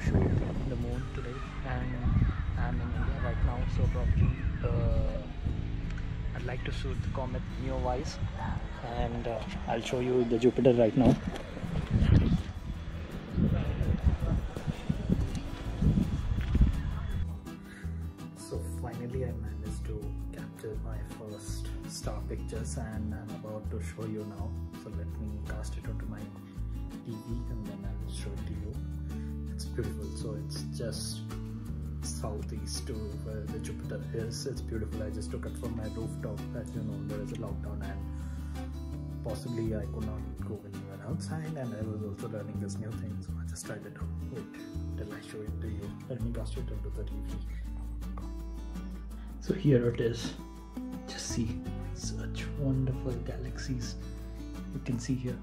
to shoot the moon today. And I'm in India right now so probably uh, I'd like to shoot the comet Neowise. And uh, I'll show you the Jupiter right now. So finally I managed to capture my first star pictures and I'm about to show you now. So let me cast it onto my TV and then beautiful. So it's just southeast to where the Jupiter is. It's beautiful. I just took it from my rooftop as you know there is a lockdown and possibly I could not go anywhere outside and I was also learning this new thing so I just tried it. Out wait till I show it to you. Let me cast it onto the TV so here it is. Just see such wonderful galaxies. You can see here